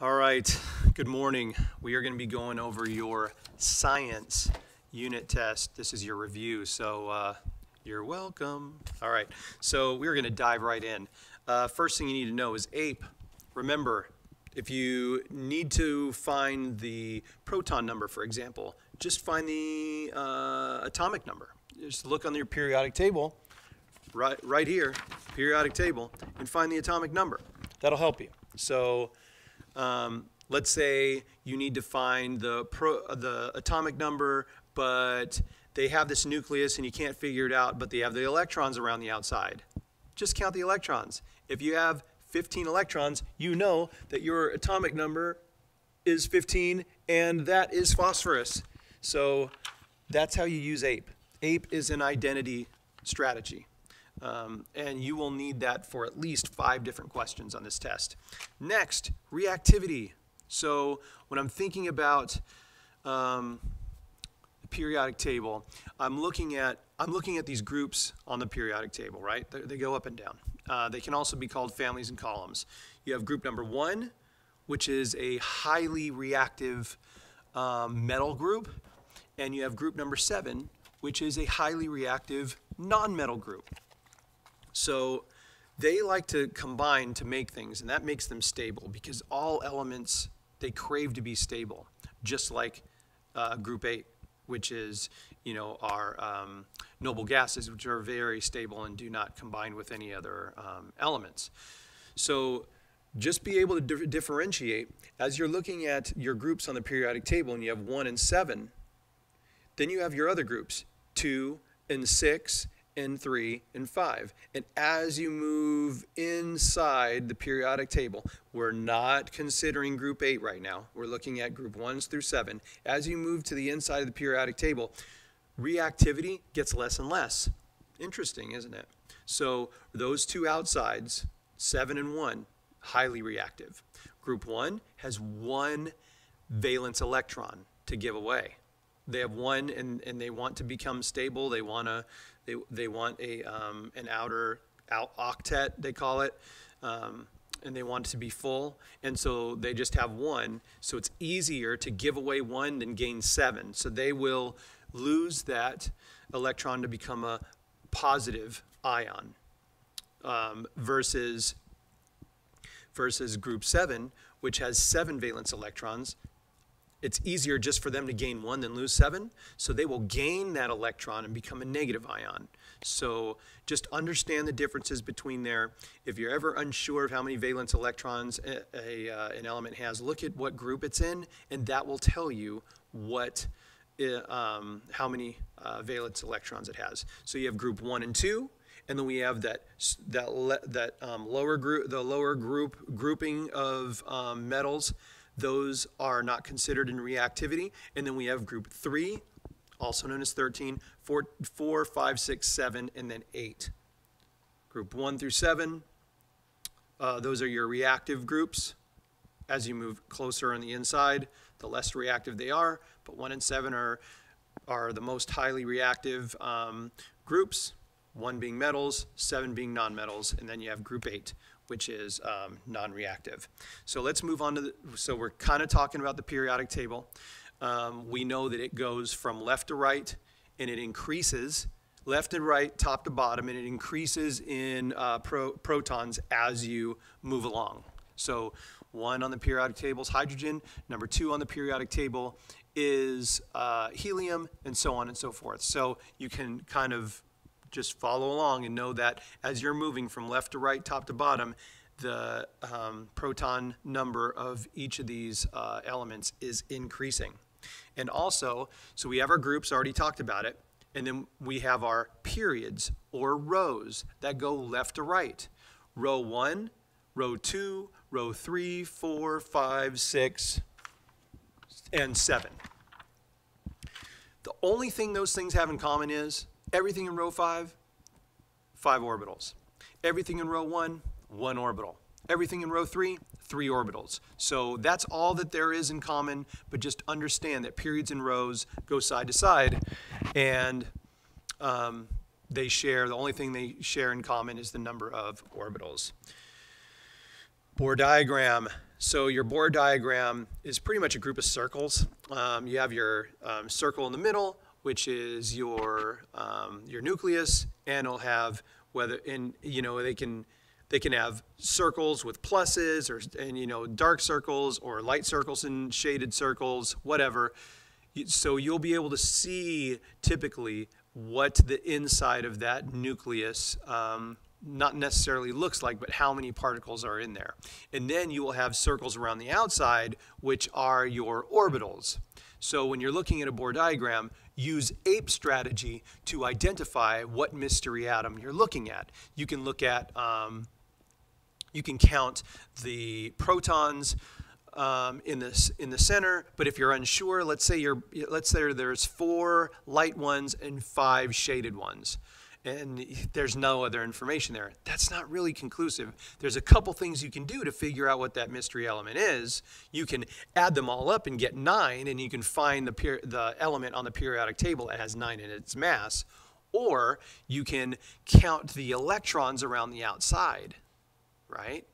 All right, good morning. We are going to be going over your science unit test. This is your review, so uh, you're welcome. All right, so we're going to dive right in. Uh, first thing you need to know is APE. Remember, if you need to find the proton number, for example, just find the uh, atomic number. Just look on your periodic table, right, right here, periodic table, and find the atomic number. That'll help you. So um, let's say you need to find the, pro, the atomic number, but they have this nucleus and you can't figure it out, but they have the electrons around the outside. Just count the electrons. If you have 15 electrons, you know that your atomic number is 15 and that is phosphorus. So that's how you use APE. APE is an identity strategy. Um, and you will need that for at least five different questions on this test. Next, reactivity. So when I'm thinking about um, the periodic table, I'm looking at I'm looking at these groups on the periodic table, right? They, they go up and down. Uh, they can also be called families and columns. You have group number one, which is a highly reactive um, metal group, and you have group number seven, which is a highly reactive non-metal group. So they like to combine to make things, and that makes them stable because all elements, they crave to be stable, just like uh, group eight, which is, you know, our um, noble gases, which are very stable and do not combine with any other um, elements. So just be able to di differentiate as you're looking at your groups on the periodic table and you have one and seven, then you have your other groups, two and six and 3 and 5. And as you move inside the periodic table, we're not considering group 8 right now. We're looking at group 1s through 7. As you move to the inside of the periodic table, reactivity gets less and less. Interesting, isn't it? So those two outsides, 7 and 1, highly reactive. Group 1 has one valence electron to give away. They have one and, and they want to become stable. They want to they, they want a, um, an outer out octet, they call it, um, and they want it to be full. And so they just have one. So it's easier to give away one than gain seven. So they will lose that electron to become a positive ion um, versus versus group 7 which has seven valence electrons it's easier just for them to gain one than lose seven. So they will gain that electron and become a negative ion. So just understand the differences between there. If you're ever unsure of how many valence electrons a, a uh, an element has, look at what group it's in, and that will tell you what uh, um, how many uh, valence electrons it has. So you have group one and two, and then we have that that that um, lower group, the lower group grouping of um, metals those are not considered in reactivity. And then we have group three, also known as 13, four, four, five, six, seven, and then eight. Group one through seven, uh, those are your reactive groups. As you move closer on the inside, the less reactive they are, but one and seven are, are the most highly reactive um, groups, one being metals, seven being nonmetals, and then you have group eight, which is um, non-reactive. So let's move on to the, so we're kind of talking about the periodic table. Um, we know that it goes from left to right and it increases left and right, top to bottom, and it increases in uh, pro protons as you move along. So one on the periodic table is hydrogen, number two on the periodic table is uh, helium, and so on and so forth. So you can kind of just follow along and know that as you're moving from left to right, top to bottom, the um, proton number of each of these uh, elements is increasing. And also, so we have our groups, already talked about it, and then we have our periods or rows that go left to right. Row one, row two, row three, four, five, six, and seven. The only thing those things have in common is Everything in row 5, 5 orbitals. Everything in row 1, 1 orbital. Everything in row 3, 3 orbitals. So that's all that there is in common, but just understand that periods and rows go side to side, and um, they share, the only thing they share in common is the number of orbitals. Bohr diagram, So your Bohr diagram is pretty much a group of circles. Um, you have your um, circle in the middle, which is your um, your nucleus, and it'll have whether in you know they can they can have circles with pluses or and you know dark circles or light circles and shaded circles, whatever. So you'll be able to see typically what the inside of that nucleus um, not necessarily looks like, but how many particles are in there. And then you will have circles around the outside, which are your orbitals. So when you're looking at a Bohr diagram, use ape strategy to identify what mystery atom you're looking at. You can look at, um, you can count the protons, um, in this in the center. But if you're unsure, let's say you're let's say there's four light ones and five shaded ones, and there's no other information there. That's not really conclusive. There's a couple things you can do to figure out what that mystery element is. You can add them all up and get nine, and you can find the the element on the periodic table that has nine in its mass. Or you can count the electrons around the outside, right?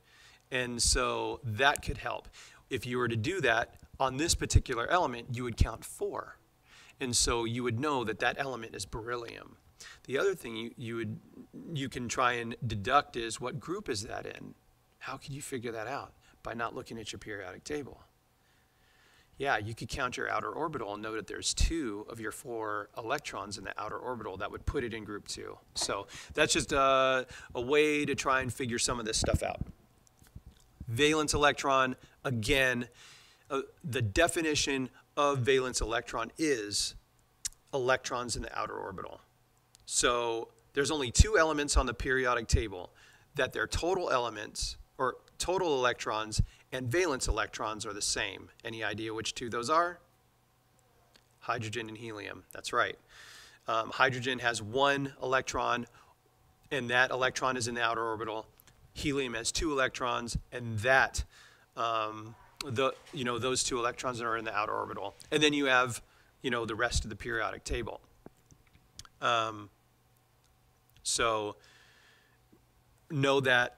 And so that could help if you were to do that on this particular element, you would count four. And so you would know that that element is beryllium. The other thing you, you, would, you can try and deduct is what group is that in? How could you figure that out? By not looking at your periodic table. Yeah, you could count your outer orbital and know that there's two of your four electrons in the outer orbital. That would put it in group two. So that's just a, a way to try and figure some of this stuff out valence electron, again, uh, the definition of valence electron is electrons in the outer orbital. So there's only two elements on the periodic table that their total elements or total electrons and valence electrons are the same. Any idea which two those are? Hydrogen and helium. That's right. Um, hydrogen has one electron, and that electron is in the outer orbital helium has two electrons, and that, um, the, you know, those two electrons are in the outer orbital. And then you have, you know, the rest of the periodic table. Um, so know that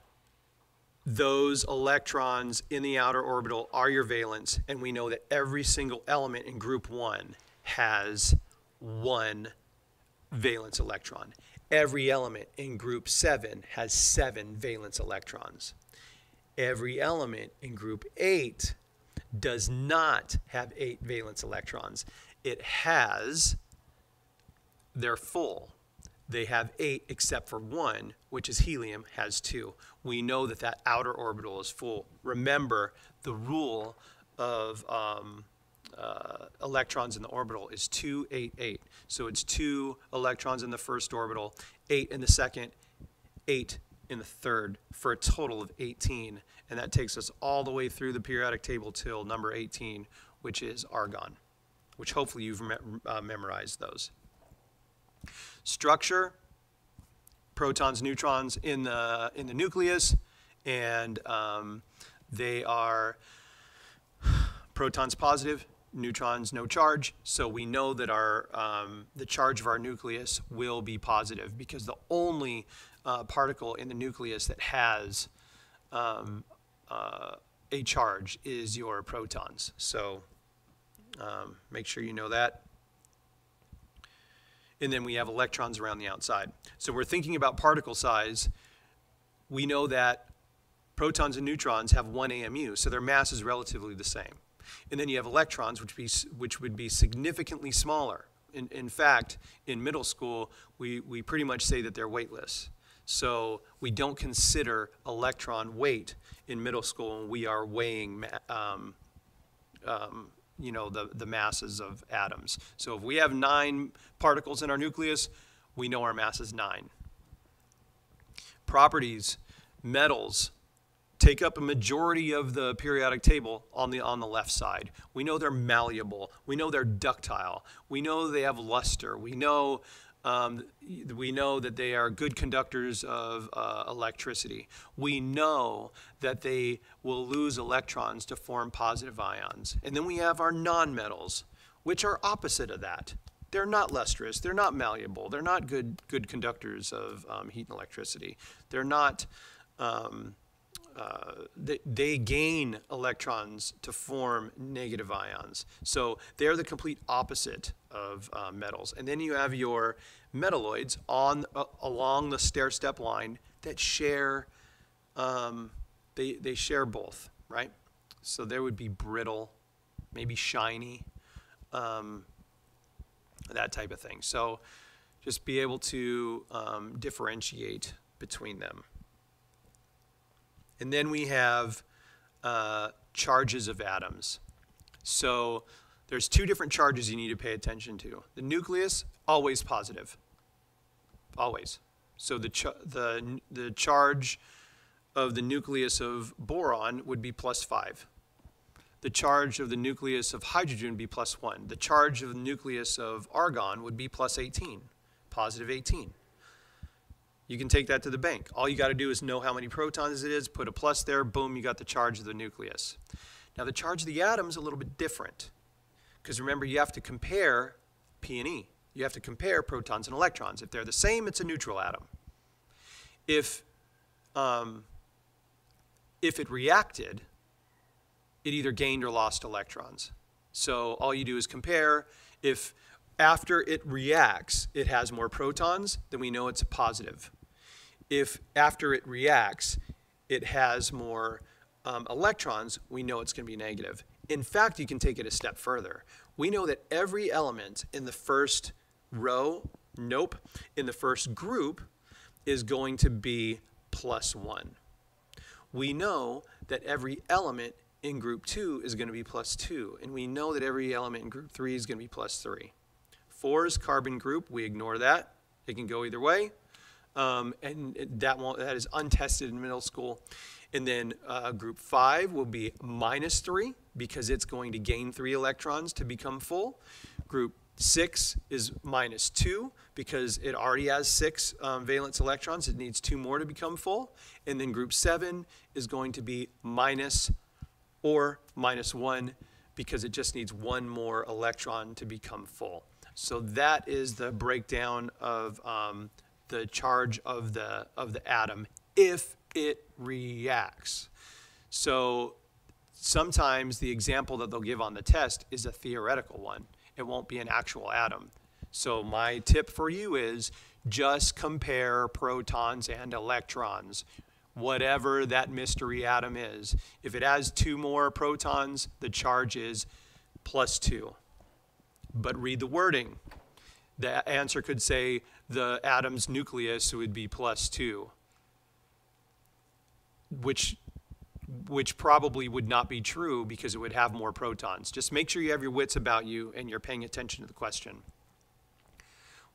those electrons in the outer orbital are your valence, and we know that every single element in group one has one valence electron. Every element in group 7 has seven valence electrons. Every element in group 8 does not have eight valence electrons. It has, they're full. They have eight except for one, which is helium, has two. We know that that outer orbital is full. Remember, the rule of um, uh, electrons in the orbital is 288. So it's two electrons in the first orbital, eight in the second, eight in the third, for a total of 18. And that takes us all the way through the periodic table till number 18, which is argon, which hopefully you've me uh, memorized those. Structure, protons, neutrons in the, in the nucleus, and um, they are protons positive, neutrons no charge, so we know that our um, the charge of our nucleus will be positive because the only uh, particle in the nucleus that has um, uh, a charge is your protons. So um, make sure you know that. And then we have electrons around the outside. So we're thinking about particle size. We know that protons and neutrons have one AMU, so their mass is relatively the same. And then you have electrons, which, be, which would be significantly smaller. In, in fact, in middle school, we, we pretty much say that they're weightless. So we don't consider electron weight in middle school when we are weighing um, um, you know, the, the masses of atoms. So if we have nine particles in our nucleus, we know our mass is nine. Properties, metals, take up a majority of the periodic table on the on the left side. We know they're malleable. We know they're ductile. We know they have luster. We know um, we know that they are good conductors of uh, electricity. We know that they will lose electrons to form positive ions. And then we have our nonmetals, which are opposite of that. They're not lustrous. They're not malleable. They're not good good conductors of um, heat and electricity. They're not um, uh, they, they gain electrons to form negative ions. So they're the complete opposite of uh, metals. And then you have your metalloids on uh, along the stair step line that share um, they, they share both, right? So there would be brittle, maybe shiny, um, that type of thing. So just be able to um, differentiate between them. And then we have uh, charges of atoms. So there's two different charges you need to pay attention to. The nucleus, always positive. Always. So the, ch the, the charge of the nucleus of boron would be plus 5. The charge of the nucleus of hydrogen would be plus 1. The charge of the nucleus of argon would be plus 18, positive 18. You can take that to the bank. All you got to do is know how many protons it is, put a plus there, boom, you got the charge of the nucleus. Now the charge of the atom is a little bit different because remember you have to compare P and E. You have to compare protons and electrons. If they're the same, it's a neutral atom. If um, if it reacted, it either gained or lost electrons. So all you do is compare. If after it reacts, it has more protons, then we know it's a positive. If after it reacts, it has more um, electrons, we know it's going to be negative. In fact, you can take it a step further. We know that every element in the first row, nope, in the first group is going to be plus 1 we know that every element in group 2 is going to be plus 2, and we know that every element in group 3 is going to be plus 3. 4 is carbon group. We ignore that. It can go either way. Um, and that, won't, that is untested in middle school. And then uh, group 5 will be minus 3 because it's going to gain 3 electrons to become full. Group 6 is minus 2 because it already has 6 um, valence electrons. It needs 2 more to become full. And then group 7 is going to be minus or minus 1 because it just needs one more electron to become full. So that is the breakdown of um, the charge of the, of the atom if it reacts. So sometimes the example that they'll give on the test is a theoretical one it won't be an actual atom. So my tip for you is just compare protons and electrons, whatever that mystery atom is. If it has two more protons, the charge is plus two. But read the wording. The answer could say the atom's nucleus would be plus two, which which probably would not be true because it would have more protons. Just make sure you have your wits about you and you're paying attention to the question.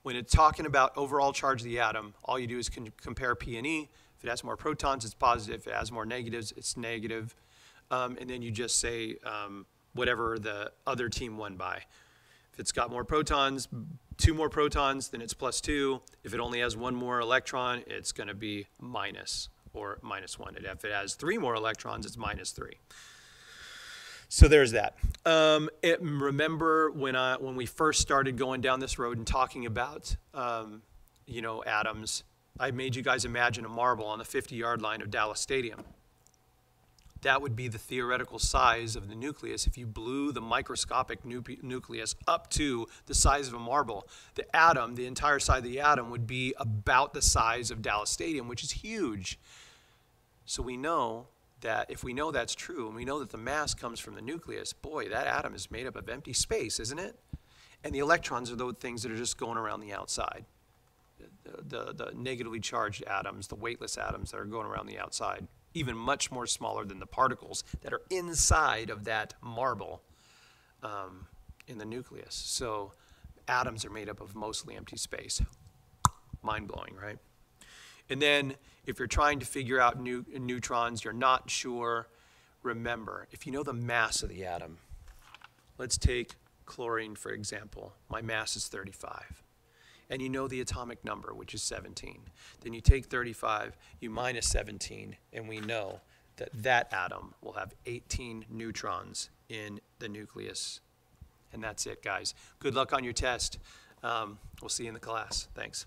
When it's talking about overall charge of the atom, all you do is compare P and E. If it has more protons, it's positive. If it has more negatives, it's negative. Um, and then you just say um, whatever the other team won by. If it's got more protons, two more protons, then it's plus two. If it only has one more electron, it's going to be minus or minus 1. And if it has three more electrons, it's minus 3. So there's that. Um, it, remember when, I, when we first started going down this road and talking about, um, you know, atoms, I made you guys imagine a marble on the 50-yard line of Dallas Stadium. That would be the theoretical size of the nucleus if you blew the microscopic nu nucleus up to the size of a marble. The atom, the entire side of the atom, would be about the size of Dallas Stadium, which is huge. So we know that if we know that's true, and we know that the mass comes from the nucleus, boy, that atom is made up of empty space, isn't it? And the electrons are those things that are just going around the outside. The, the, the negatively charged atoms, the weightless atoms that are going around the outside, even much more smaller than the particles that are inside of that marble um, in the nucleus. So atoms are made up of mostly empty space. Mind blowing, right? And then if you're trying to figure out new, neutrons, you're not sure, remember, if you know the mass of the atom, let's take chlorine for example. My mass is 35. And you know the atomic number, which is 17. Then you take 35, you minus 17, and we know that that atom will have 18 neutrons in the nucleus. And that's it, guys. Good luck on your test. Um, we'll see you in the class. Thanks.